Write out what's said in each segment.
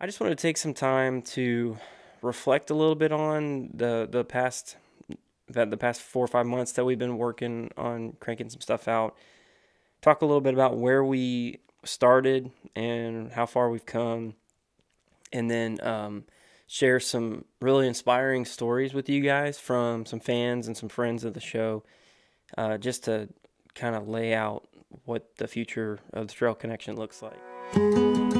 I just wanted to take some time to reflect a little bit on the the past that the past four or five months that we've been working on cranking some stuff out. Talk a little bit about where we started and how far we've come, and then um, share some really inspiring stories with you guys from some fans and some friends of the show, uh, just to kind of lay out what the future of the Trail Connection looks like.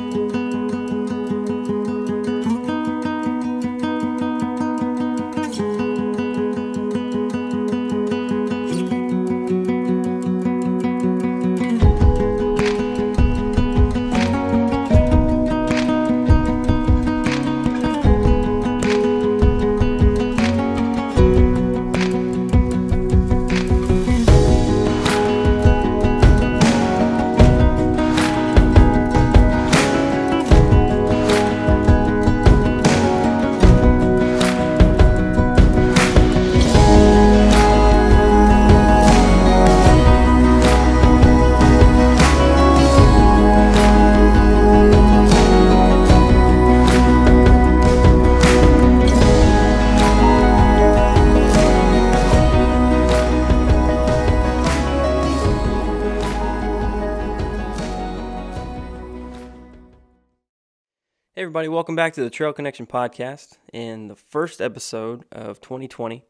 Everybody, welcome back to the Trail Connection Podcast in the first episode of 2020.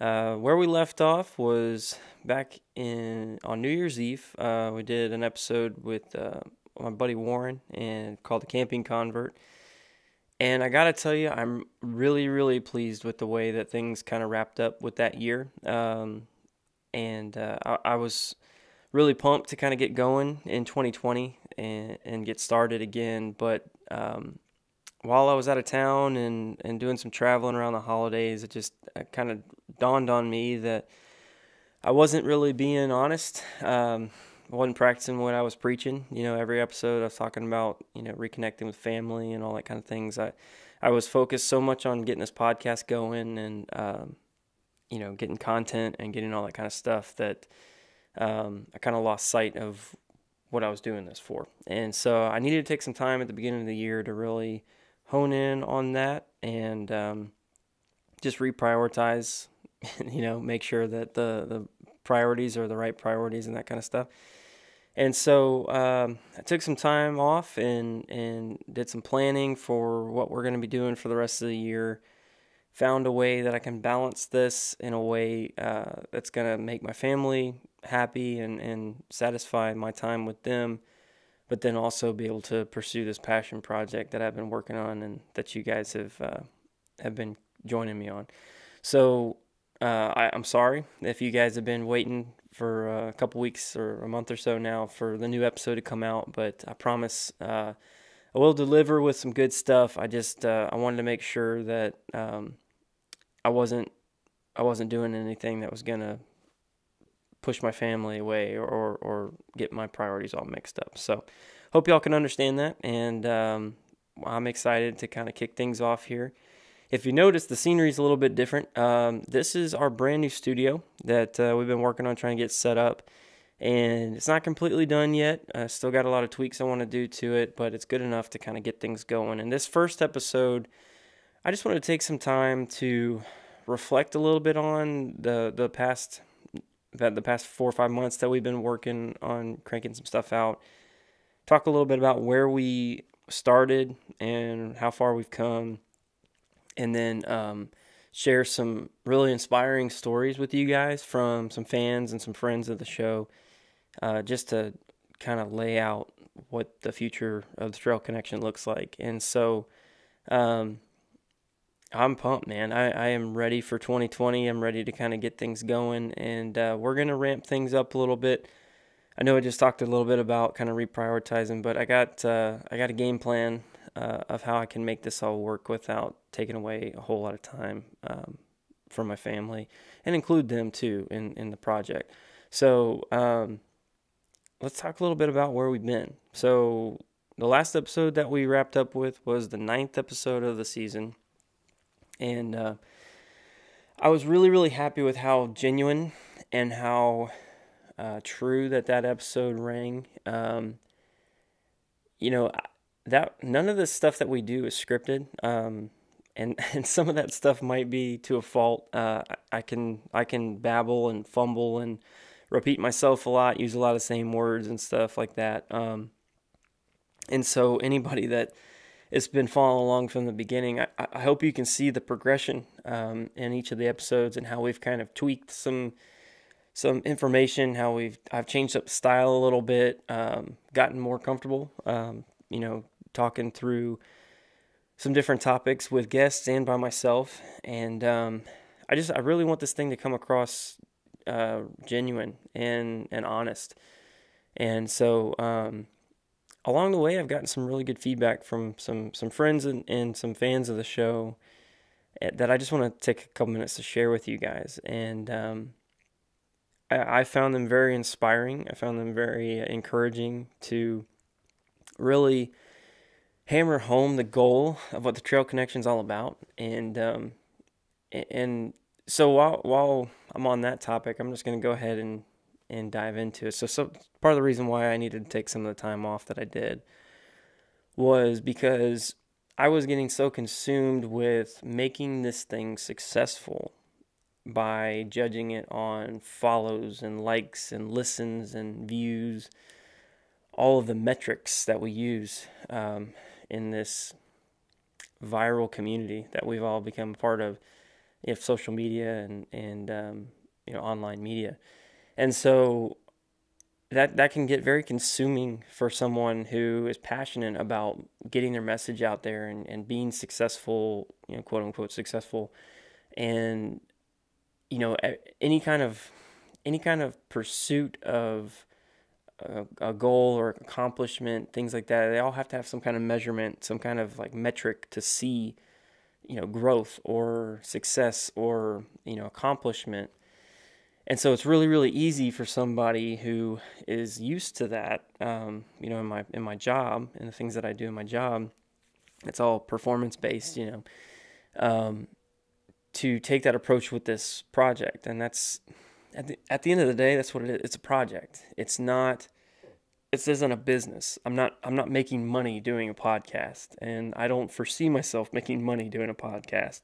Uh, where we left off was back in on New Year's Eve. Uh, we did an episode with uh, my buddy Warren and called the Camping Convert. And I got to tell you, I'm really, really pleased with the way that things kind of wrapped up with that year. Um, and uh, I, I was really pumped to kind of get going in 2020 and, and get started again. But um, while I was out of town and, and doing some traveling around the holidays, it just kind of dawned on me that I wasn't really being honest. Um, I wasn't practicing what I was preaching. You know, every episode I was talking about, you know, reconnecting with family and all that kind of things. I, I was focused so much on getting this podcast going and, um, you know, getting content and getting all that kind of stuff that um, I kind of lost sight of what I was doing this for. And so I needed to take some time at the beginning of the year to really hone in on that and um, just reprioritize, you know, make sure that the, the priorities are the right priorities and that kind of stuff. And so um, I took some time off and, and did some planning for what we're going to be doing for the rest of the year. Found a way that I can balance this in a way uh, that's going to make my family happy and, and satisfy my time with them, but then also be able to pursue this passion project that I've been working on and that you guys have uh, have been joining me on. So uh, I, am sorry if you guys have been waiting for a couple weeks or a month or so now for the new episode to come out, but I promise uh, I will deliver with some good stuff. I just uh, I wanted to make sure that um, I wasn't I wasn't doing anything that was gonna push my family away or, or, or get my priorities all mixed up. So, hope y'all can understand that. And um, I'm excited to kind of kick things off here. If you notice, the scenery is a little bit different. Um, this is our brand new studio that uh, we've been working on trying to get set up. And it's not completely done yet. I still got a lot of tweaks I want to do to it, but it's good enough to kind of get things going. And this first episode, I just wanted to take some time to reflect a little bit on the the past that the past four or five months that we've been working on cranking some stuff out. Talk a little bit about where we started and how far we've come, and then um, share some really inspiring stories with you guys from some fans and some friends of the show, uh, just to kind of lay out what the future of the Trail Connection looks like. And so, um, I'm pumped, man. I, I am ready for 2020. I'm ready to kind of get things going, and uh, we're gonna ramp things up a little bit. I know I just talked a little bit about kind of reprioritizing, but I got uh, I got a game plan uh, of how I can make this all work without taking away a whole lot of time um, from my family and include them too in in the project. So um, let's talk a little bit about where we've been. So the last episode that we wrapped up with was the ninth episode of the season and uh, I was really really happy with how genuine and how uh, true that that episode rang. Um, you know, that none of the stuff that we do is scripted. Um, and and some of that stuff might be to a fault. Uh, I can I can babble and fumble and repeat myself a lot, use a lot of same words and stuff like that. Um, and so anybody that has been following along from the beginning, I, I hope you can see the progression um, in each of the episodes and how we've kind of tweaked some some information, how we've I've changed up style a little bit, um, gotten more comfortable, um, you know, talking through some different topics with guests and by myself. And um, I just I really want this thing to come across uh, genuine and and honest. And so um, along the way, I've gotten some really good feedback from some some friends and, and some fans of the show eh, that I just want to take a couple minutes to share with you guys. And um, I, I found them very inspiring. I found them very encouraging to really hammer home the goal of what the Trail Connection is all about. And um, and so while while I'm on that topic, I'm just going to go ahead and and dive into it. So, so part of the reason why I needed to take some of the time off that I did was because I was getting so consumed with making this thing successful by judging it on follows and likes and listens and views, all of the metrics that we use um, in this viral community that we've all become part of, if social media and and um, you know online media, and so that that can get very consuming for someone who is passionate about getting their message out there and, and being successful, you know, quote unquote successful, and you know any kind of any kind of pursuit of a, a goal or accomplishment, things like that. They all have to have some kind of measurement, some kind of like metric to see, you know, growth or success or you know accomplishment. And so it's really, really easy for somebody who is used to that, um, you know, in my in my job and the things that I do in my job. It's all performance based, you know, um, to take that approach with this project, and that's at the at the end of the day, that's what it is. It's a project. It's not this isn't a business. I'm not I'm not making money doing a podcast and I don't foresee myself making money doing a podcast.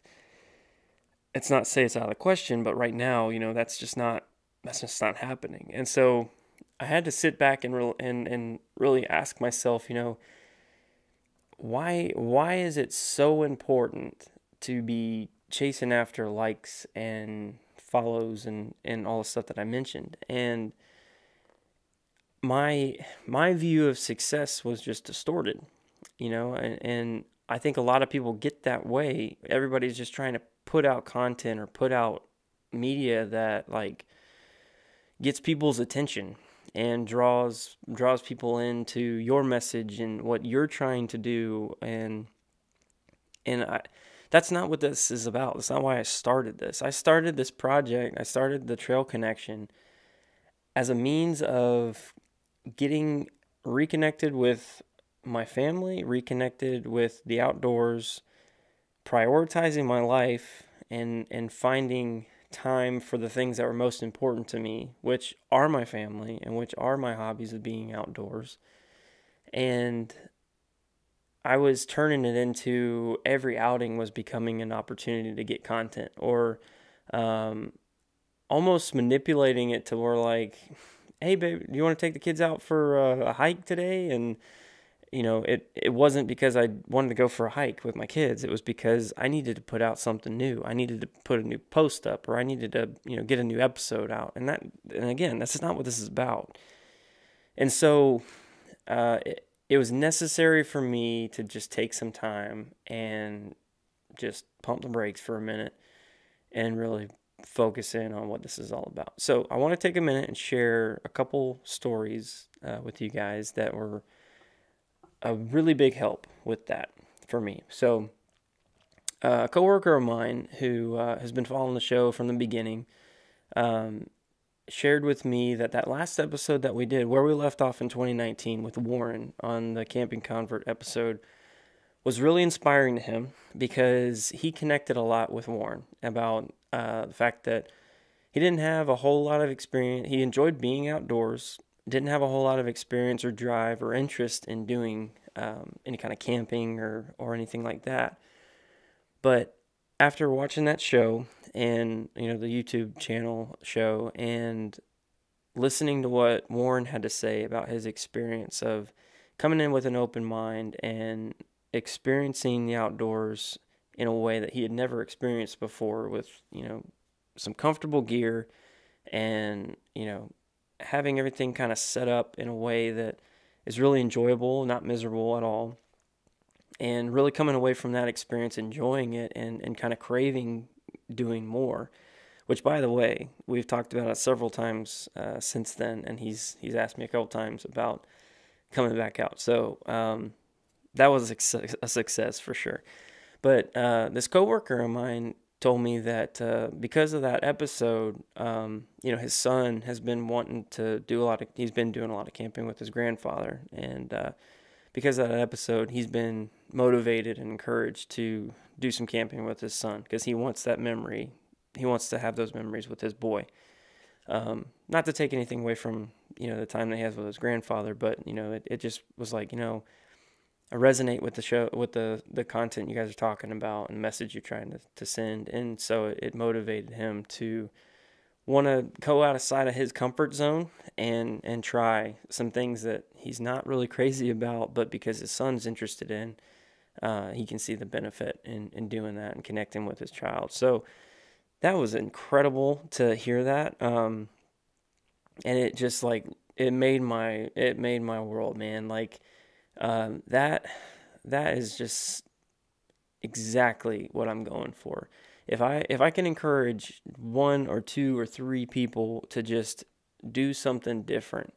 It's not say it's out of the question, but right now, you know, that's just not that's just not happening. And so I had to sit back and re- and and really ask myself, you know, why why is it so important to be chasing after likes and follows and and all the stuff that I mentioned? And my my view of success was just distorted, you know, and, and I think a lot of people get that way. Everybody's just trying to put out content or put out media that like gets people's attention and draws draws people into your message and what you're trying to do and and I that's not what this is about. That's not why I started this. I started this project, I started the Trail Connection as a means of getting reconnected with my family, reconnected with the outdoors, prioritizing my life and and finding time for the things that were most important to me, which are my family and which are my hobbies of being outdoors. And I was turning it into every outing was becoming an opportunity to get content or um, almost manipulating it to where like hey babe do you want to take the kids out for a, a hike today and you know it it wasn't because I wanted to go for a hike with my kids. It was because I needed to put out something new. I needed to put a new post up or I needed to you know get a new episode out. And that and again that's not what this is about. And so uh, it, it was necessary for me to just take some time and just pump the brakes for a minute and really focus in on what this is all about. So I want to take a minute and share a couple stories uh, with you guys that were a really big help with that for me. So uh, a coworker of mine who uh, has been following the show from the beginning um, shared with me that that last episode that we did, where we left off in 2019 with Warren on the Camping Convert episode, was really inspiring to him because he connected a lot with Warren about uh, the fact that he didn't have a whole lot of experience. He enjoyed being outdoors, didn't have a whole lot of experience or drive or interest in doing um, any kind of camping or or anything like that. But after watching that show and you know the YouTube channel show and listening to what Warren had to say about his experience of coming in with an open mind and experiencing the outdoors in a way that he had never experienced before with, you know, some comfortable gear and, you know, having everything kind of set up in a way that is really enjoyable, not miserable at all. And really coming away from that experience, enjoying it and, and kind of craving doing more. Which, by the way, we've talked about it several times uh, since then, and he's he's asked me a couple times about coming back out. So um, that was a success for sure. But uh, this coworker of mine told me that uh, because of that episode, um, you know, his son has been wanting to do a lot of. He's been doing a lot of camping with his grandfather, and uh, because of that episode, he's been motivated and encouraged to do some camping with his son because he wants that memory. He wants to have those memories with his boy. Um, not to take anything away from you know the time that he has with his grandfather, but you know, it, it just was like you know I resonate with the show with the the content you guys are talking about and message you're trying to, to send. And so it, it motivated him to want to go outside of his comfort zone and and try some things that he's not really crazy about but because his son's interested in uh, he can see the benefit in, in doing that and connecting with his child. So that was incredible to hear that um, and it just like it made my it made my world man. Like um, that that is just exactly what I'm going for. If I if I can encourage one or two or three people to just do something different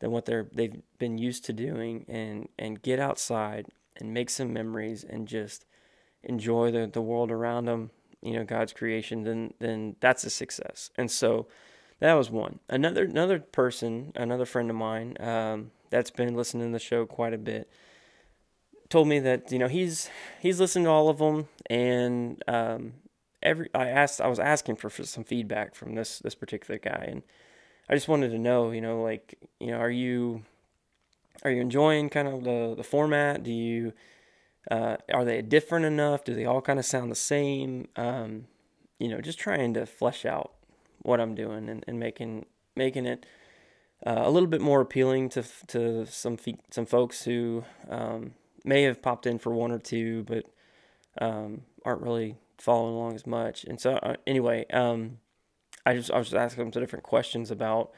than what they're they've been used to doing and and get outside and make some memories and just enjoy the the world around them, you know, God's creation, then then that's a success. And so that was one. Another another person, another friend of mine, um, that's been listening to the show quite a bit told me that you know he's he's listened to all of them and um, every I asked I was asking for, for some feedback from this this particular guy. And I just wanted to know you know like you know are you are you enjoying kind of the the format? Do you uh, are they different enough? Do they all kind of sound the same? Um, you know just trying to flesh out what I'm doing and, and making making it uh, a little bit more appealing to to some fe- some folks who um, may have popped in for one or two, but um, aren't really following along as much. And so, uh, anyway, um, I just I was just asking him some different questions about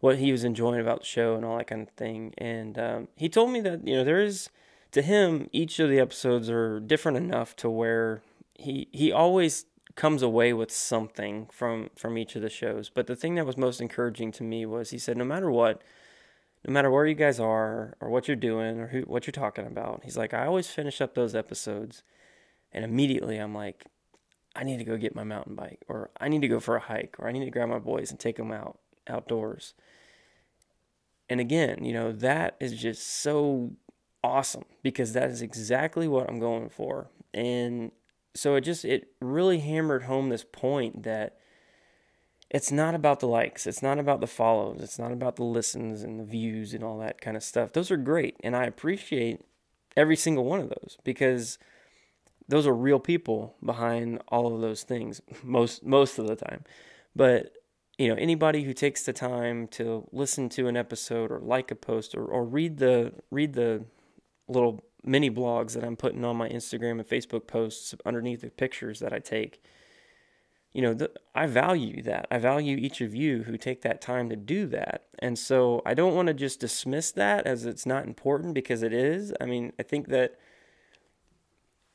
what he was enjoying about the show and all that kind of thing. And um, he told me that you know there is to him each of the episodes are different enough to where he he always comes away with something from from each of the shows. But the thing that was most encouraging to me was he said, no matter what, no matter where you guys are or what you're doing or who what you're talking about, he's like, I always finish up those episodes, and immediately I'm like, I need to go get my mountain bike, or I need to go for a hike, or I need to grab my boys and take them out outdoors. And again, you know, that is just so awesome because that is exactly what I'm going for. And so it just it really hammered home this point that it's not about the likes, it's not about the follows, it's not about the listens and the views and all that kind of stuff. Those are great and I appreciate every single one of those because those are real people behind all of those things most most of the time. But you know, anybody who takes the time to listen to an episode or like a post or, or read the read the little mini blogs that I'm putting on my Instagram and Facebook posts underneath the pictures that I take. You know, the, I value that. I value each of you who take that time to do that. And so I don't want to just dismiss that as it's not important because it is. I mean, I think that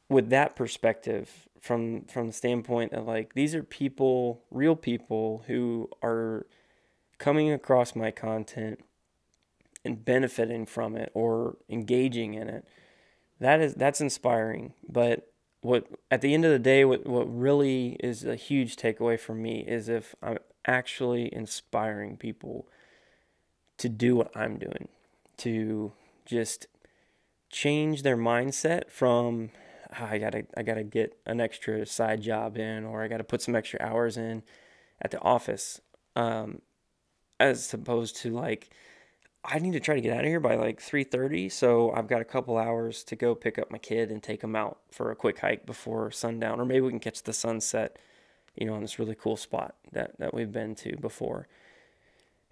with that perspective from from the standpoint that like these are people, real people who are coming across my content and benefiting from it or engaging in it that is that's inspiring. But what at the end of the day, what what really is a huge takeaway for me is if I'm actually inspiring people to do what I'm doing, to just change their mindset from oh, I gotta I gotta get an extra side job in or I gotta put some extra hours in at the office, um, as opposed to like I need to try to get out of here by like 3:30, so I've got a couple hours to go pick up my kid and take him out for a quick hike before sundown, or maybe we can catch the sunset, you know, on this really cool spot that that we've been to before.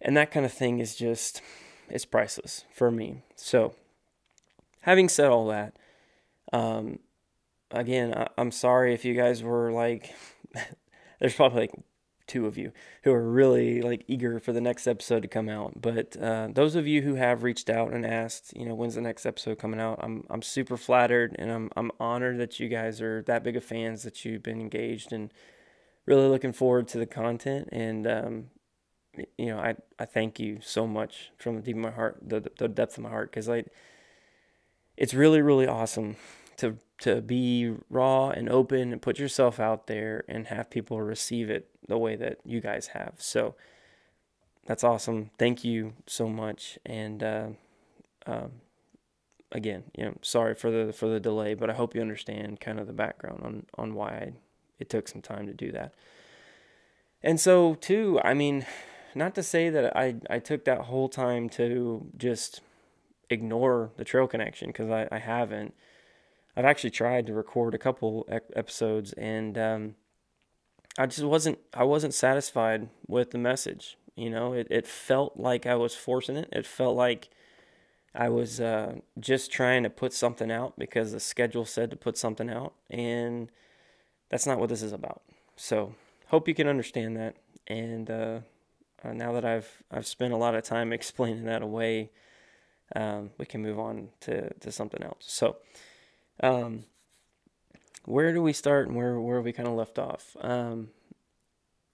And that kind of thing is just it's priceless for me. So, having said all that, um, again, I, I'm sorry if you guys were like, there's probably like two of you who are really like eager for the next episode to come out. But uh, those of you who have reached out and asked, you know, when's the next episode coming out? I'm I'm super flattered and I'm I'm honored that you guys are that big of fans that you've been engaged and really looking forward to the content. And um, you know, I I thank you so much from the deep of my heart, the the depth of my heart, because like it's really really awesome to to be raw and open and put yourself out there and have people receive it the way that you guys have. So that's awesome. Thank you so much. And uh, um, again, you know, sorry for the for the delay, but I hope you understand kind of the background on on why I, it took some time to do that. And so too, I mean, not to say that I I took that whole time to just ignore the trail connection because I, I haven't. I've actually tried to record a couple episodes and um, I just wasn't I wasn't satisfied with the message. You know, it, it felt like I was forcing it. It felt like I was uh, just trying to put something out because the schedule said to put something out, and that's not what this is about. So, hope you can understand that. And uh, uh, now that I've I've spent a lot of time explaining that away, um, we can move on to to something else. So, um, where do we start and where where we kind of left off? Um,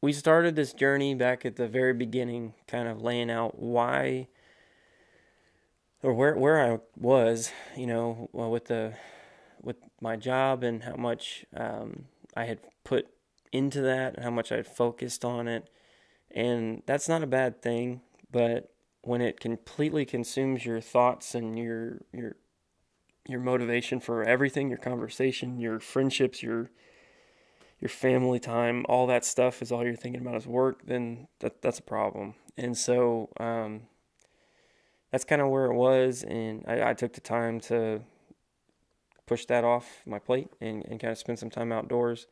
we started this journey back at the very beginning, kind of laying out why or where where I was, you know, with the with my job and how much um, I had put into that and how much I had focused on it, and that's not a bad thing, but when it completely consumes your thoughts and your your your motivation for everything, your conversation, your friendships, your your family time, all that stuff is all you're thinking about is work, then that that's a problem. And so um, that's kind of where it was, and I, I, took the time to push that off my plate and, and kind of spend some time outdoors.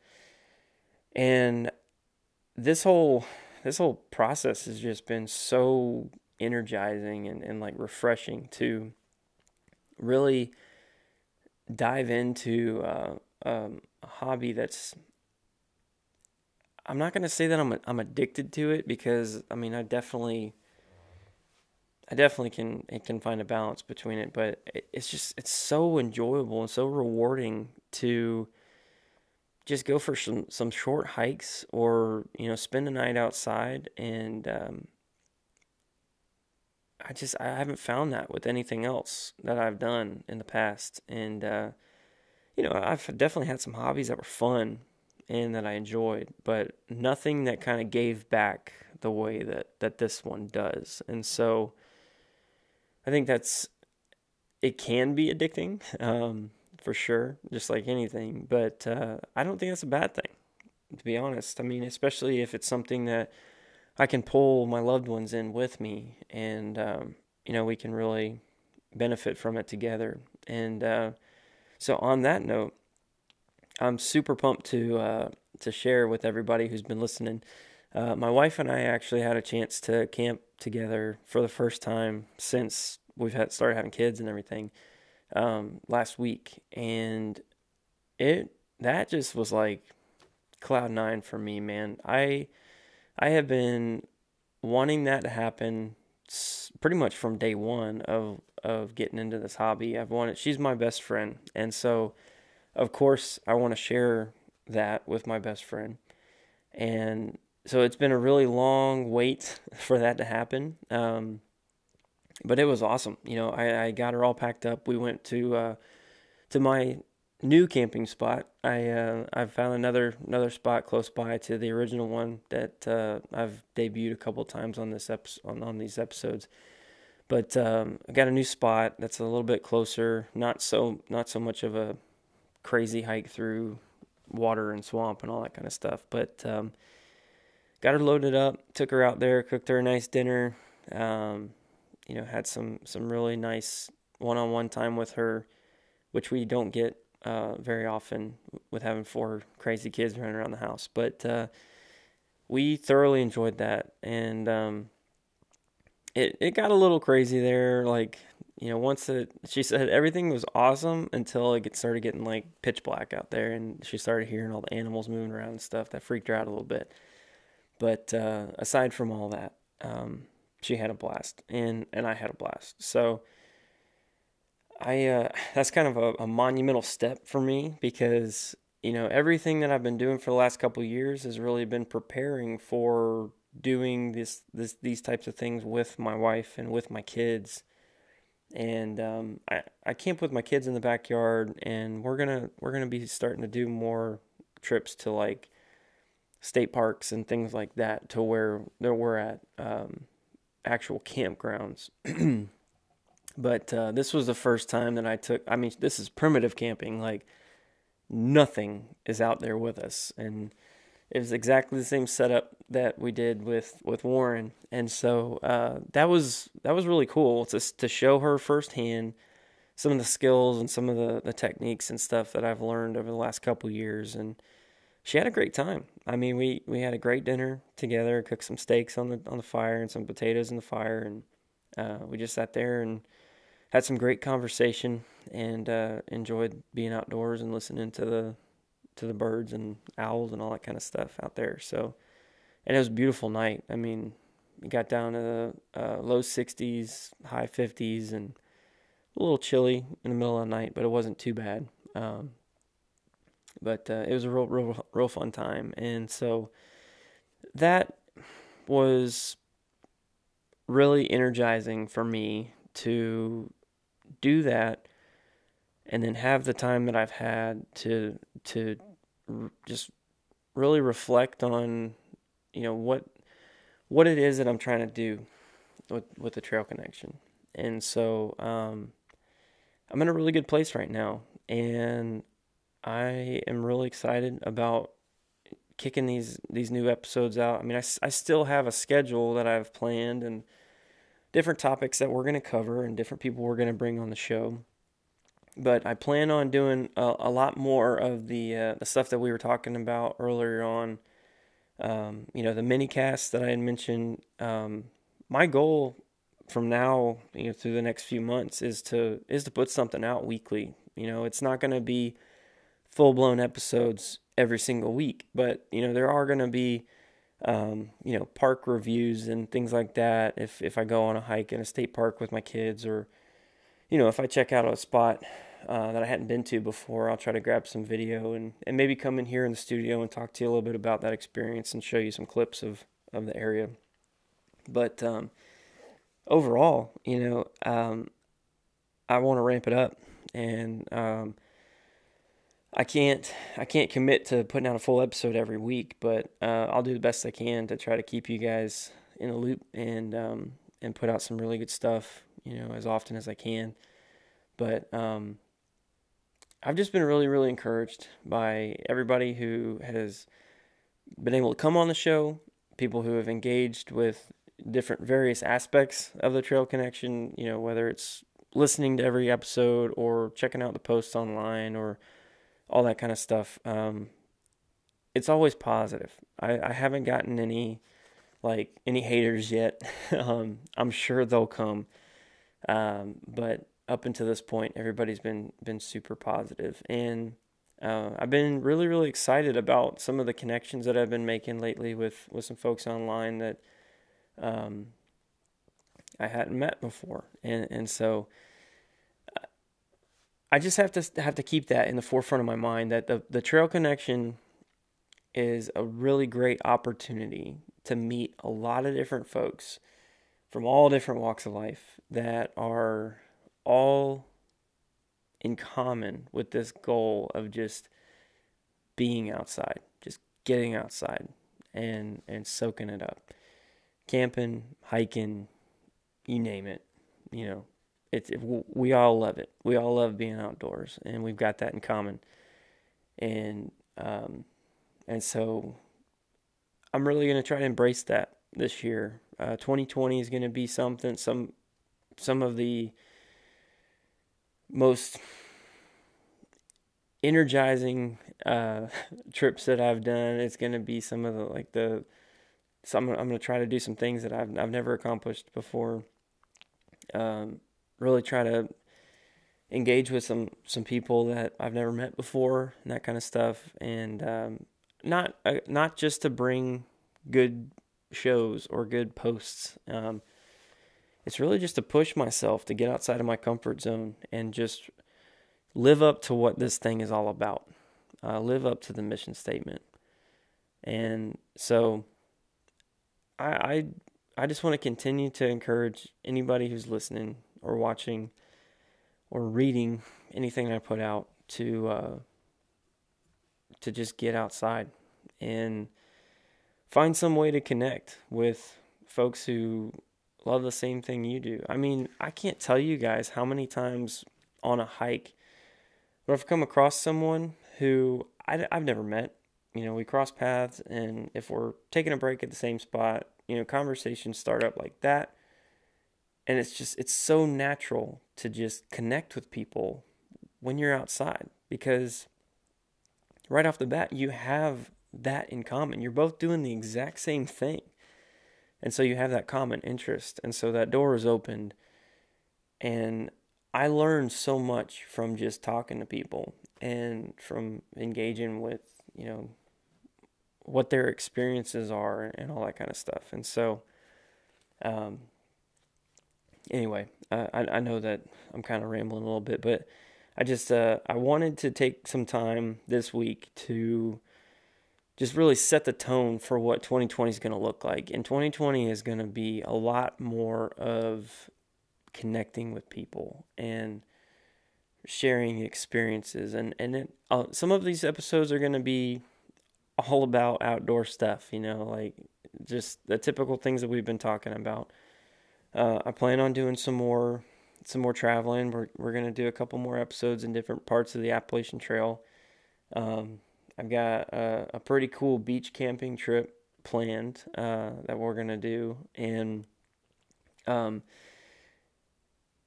And this whole this whole process has just been so energizing and, and like refreshing to really dive into uh, um, a hobby that's I'm not gonna say that I'm I'm addicted to it because I mean I definitely I definitely can can find a balance between it, but it's just it's so enjoyable and so rewarding to just go for some some short hikes or you know spend a night outside and um, I just I haven't found that with anything else that I've done in the past, and uh, you know I've definitely had some hobbies that were fun and that I enjoyed, but nothing that kind of gave back the way that that this one does, and so I think that's it can be addicting um, for sure, just like anything, but uh, I don't think that's a bad thing, to be honest. I mean, especially if it's something that I can pull my loved ones in with me, and um, you know we can really benefit from it together. And uh, so, on that note, I'm super pumped to uh, to share with everybody who's been listening. Uh, my wife and I actually had a chance to camp together for the first time since we've had started having kids and everything um, last week, and it that just was like cloud nine for me, man. I I have been wanting that to happen pretty much from day one of of getting into this hobby. I've wanted she's my best friend, and so of course I want to share that with my best friend. And so it's been a really long wait for that to happen. Um, but it was awesome. You know, I, I got her all packed up. We went to uh, to my new camping spot. I uh, I've found another another spot close by to the original one that uh, I've debuted a couple times on this episode, on on these episodes. But um, I got a new spot that's a little bit closer, not so not so much of a crazy hike through water and swamp and all that kind of stuff. But um, got her loaded up, took her out there, cooked her a nice dinner. Um, you know, had some some really nice one-on-one time with her, which we don't get uh, very often with having four crazy kids running around the house. But uh, we thoroughly enjoyed that, and um, it it got a little crazy there. Like you know, once it she said everything was awesome until it started getting like pitch black out there, and she started hearing all the animals moving around and stuff. That freaked her out a little bit. But uh, aside from all that, um, she had a blast, and and I had a blast. So I uh, that's kind of a, a, monumental step for me because you know everything that I've been doing for the last couple years has really been preparing for doing this this these types of things with my wife and with my kids. And um, I I camp with my kids in the backyard, and we're gonna we're gonna be starting to do more trips to like state parks and things like that to where there we're at um, actual campgrounds. but uh, this was the first time that I took. I mean, this is primitive camping. Like nothing is out there with us, and it was exactly the same setup that we did with with Warren. And so uh, that was that was really cool to to show her firsthand some of the skills and some of the the techniques and stuff that I've learned over the last couple years and she had a great time. I mean, we, we had a great dinner together, cooked some steaks on the on the fire and some potatoes in the fire, and uh, we just sat there and had some great conversation and uh, enjoyed being outdoors and listening to the to the birds and owls and all that kind of stuff out there. So, and it was a beautiful night. I mean, it got down to the uh, low 60s, high 50s, and a little chilly in the middle of the night, but it wasn't too bad. Um, but uh, it was a real, real, real fun time, and so that was really energizing for me to do that and then have the time that I've had to to just really reflect on you know what what it is that I'm trying to do with with the trail connection. And so um, I'm in a really good place right now and I am really excited about kicking these these new episodes out. I mean, I, I still have a schedule that I've planned and different topics that we're going to cover and different people we're going to bring on the show. But I plan on doing a, a lot more of the uh, the stuff that we were talking about earlier on. Um, you know, the mini casts that I had mentioned. Um, my goal from now, you know, through the next few months is to is to put something out weekly. You know, it's not going to be full blown episodes every single week, but you know there are going to be um, you know park reviews and things like that. If if I go on a hike in a state park with my kids, or you know if I check out a spot uh, that I hadn't been to before, I'll try to grab some video and and maybe come in here in the studio and talk to you a little bit about that experience and show you some clips of of the area. But um, overall, you know, um, I want to ramp it up and um, I can't I can't commit to putting out a full episode every week, but uh, I'll do the best I can to try to keep you guys in the loop and um, and put out some really good stuff, you know, as often as I can. But um, I've just been really really encouraged by everybody who has been able to come on the show, people who have engaged with different various aspects of the trail connection, you know, whether it's listening to every episode or checking out the posts online or all that kind of stuff. Um, it's always positive. I, I haven't gotten any like any haters yet. um, I'm sure they'll come. Um, but up until this point, everybody's been been super positive, and uh, I've been really really excited about some of the connections that I've been making lately with with some folks online that um, I hadn't met before, and and so I just have to have to keep that in the forefront of my mind that the the trail connection is a really great opportunity to meet a lot of different folks from all different walks of life that are all in common with this goal of just being outside, just getting outside and and soaking it up. Camping, hiking, you name it, you know, it's it, we all love it. We all love being outdoors, and we've got that in common. And um, and so I'm really going to try to embrace that this year. Uh, 2020 is going to be something, some some of the most energizing uh, trips that I've done. It's going to be some of the like the some I'm going to try to do some things that I've I've never accomplished before. Um, really try to engage with some some people that I've never met before and that kind of stuff, and um, not uh, not just to bring good shows or good posts. Um, it's really just to push myself to get outside of my comfort zone and just live up to what this thing is all about. Uh, live up to the mission statement. And so I, I I just want to continue to encourage anybody who's listening or watching or reading anything I put out to uh, to just get outside and find some way to connect with folks who love the same thing you do. I mean, I can't tell you guys how many times on a hike where I've come across someone who I, I've never met. You know, we cross paths, and if we're taking a break at the same spot, you know, conversations start up like that. And it's just, it's so natural to just connect with people when you're outside because right off the bat, you have that in common. You're both doing the exact same thing. And so you have that common interest. And so that door is opened. And I learned so much from just talking to people and from engaging with, you know, what their experiences are and all that kind of stuff. And so, um, anyway, I, I know that I'm kind of rambling a little bit, but I just, uh, I wanted to take some time this week to just really set the tone for what 2020 is going to look like. And 2020 is going to be a lot more of connecting with people and sharing experiences. And and it, uh, some of these episodes are going to be all about outdoor stuff. You know, like just the typical things that we've been talking about. Uh, I plan on doing some more some more traveling. We're we're gonna do a couple more episodes in different parts of the Appalachian Trail. Um, I've got a, a pretty cool beach camping trip planned uh, that we're gonna do, and um,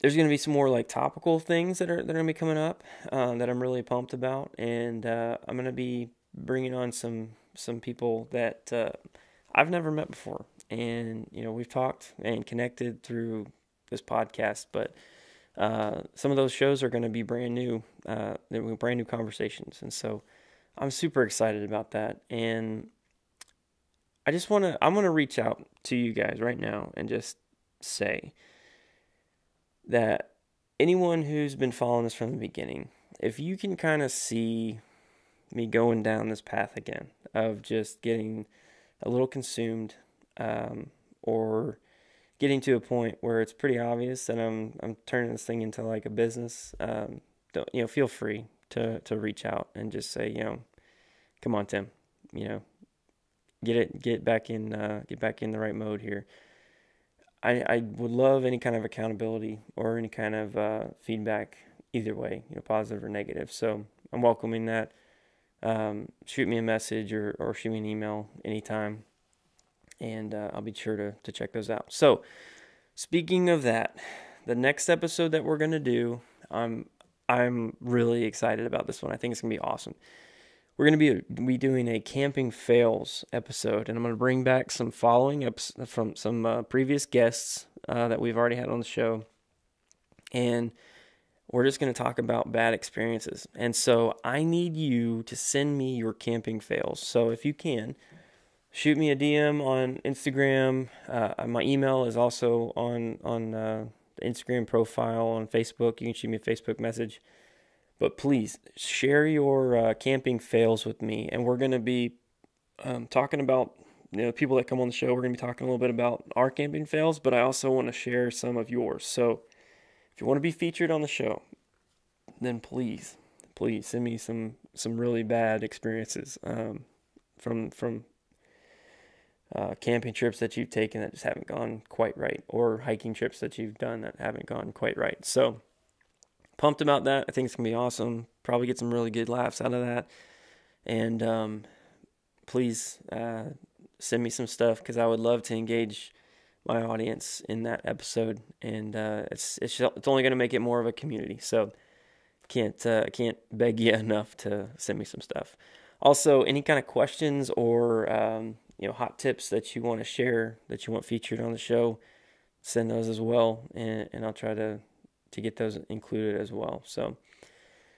there's gonna be some more like topical things that are that are gonna be coming up uh, that I'm really pumped about, and uh, I'm gonna be bringing on some some people that uh, I've never met before, and you know we've talked and connected through this podcast, but. Uh, some of those shows are going to be brand new, uh, brand new conversations, and so I'm super excited about that. And I just want to, I'm going to reach out to you guys right now and just say that anyone who's been following this from the beginning, if you can kind of see me going down this path again of just getting a little consumed um, or getting to a point where it's pretty obvious that I'm I'm turning this thing into like a business, um, don't you know? Feel free to to reach out and just say, you know, come on, Tim, you know, get it, get back in, uh, get back in the right mode here. I I would love any kind of accountability or any kind of uh, feedback, either way, you know, positive or negative. So I'm welcoming that. Um, shoot me a message or or shoot me an email anytime, and uh, I'll be sure to to check those out. So, speaking of that, the next episode that we're gonna do, I'm I'm really excited about this one. I think it's gonna be awesome. We're gonna be be doing a camping fails episode, and I'm gonna bring back some following episodes from some uh, previous guests uh, that we've already had on the show, and we're just gonna talk about bad experiences. And so I need you to send me your camping fails. So if you can, shoot me a DM on Instagram. Uh, my email is also on on uh, the Instagram profile on Facebook. You can shoot me a Facebook message. But please share your uh, camping fails with me, and we're going to be um, talking about you know people that come on the show. We're going to be talking a little bit about our camping fails, but I also want to share some of yours. So if you want to be featured on the show, then please, please send me some some really bad experiences um, from from uh, camping trips that you've taken that just haven't gone quite right, or hiking trips that you've done that haven't gone quite right. So, pumped about that. I think it's gonna be awesome. Probably get some really good laughs out of that. And um, please uh, send me some stuff because I would love to engage my audience in that episode, and uh, it's it's it's only to make it more of a community. So can't uh, can't beg you enough to send me some stuff. Also, any kind of questions or um, you know hot tips that you want to share that you want featured on the show, send those as well, and, and I'll try to to get those included as well. So,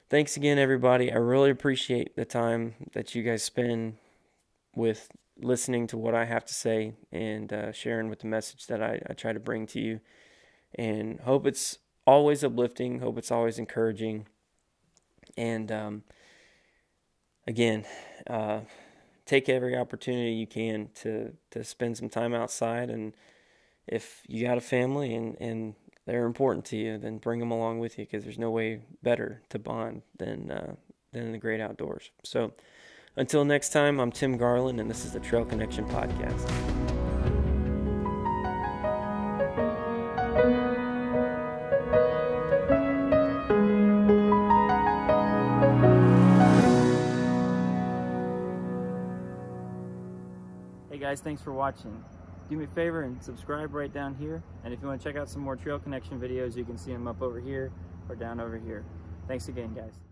thanks again, everybody. I really appreciate the time that you guys spend with listening to what I have to say and uh, sharing with the message that I, I try to bring to you. And hope it's always uplifting. Hope it's always encouraging. And um, again, uh, take every opportunity you can to to spend some time outside. And if you got a family and and they're important to you, then bring them along with you because there's no way better to bond than uh, than the great outdoors. So. Until next time, I'm Tim Garland, and this is the Trail Connection Podcast. Guys, thanks for watching. Do me a favor and subscribe right down here. And if you want to check out some more Trail Connection videos, you can see them up over here or down over here. Thanks again, guys.